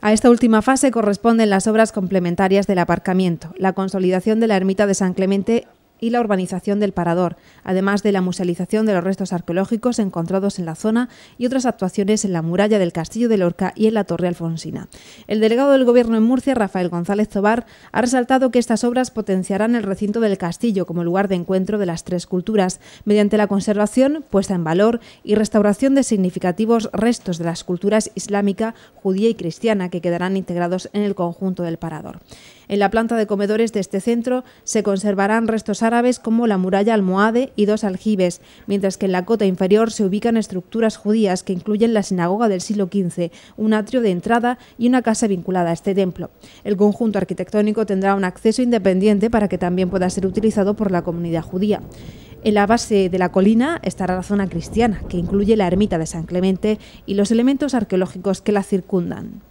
A esta última fase corresponden las obras complementarias del aparcamiento, la consolidación de la ermita de San Clemente y la urbanización del Parador, además de la musealización de los restos arqueológicos encontrados en la zona y otras actuaciones en la muralla del Castillo de Lorca y en la Torre Alfonsina. El delegado del Gobierno en Murcia, Rafael González Tobar, ha resaltado que estas obras potenciarán el recinto del castillo como lugar de encuentro de las tres culturas, mediante la conservación, puesta en valor y restauración de significativos restos de las culturas islámica, judía y cristiana que quedarán integrados en el conjunto del Parador. En la planta de comedores de este centro se conservarán restos árabes como la muralla almohade y dos aljibes, mientras que en la cota inferior se ubican estructuras judías que incluyen la sinagoga del siglo XV, un atrio de entrada y una casa vinculada a este templo. El conjunto arquitectónico tendrá un acceso independiente para que también pueda ser utilizado por la comunidad judía. En la base de la colina estará la zona cristiana, que incluye la ermita de San Clemente y los elementos arqueológicos que la circundan.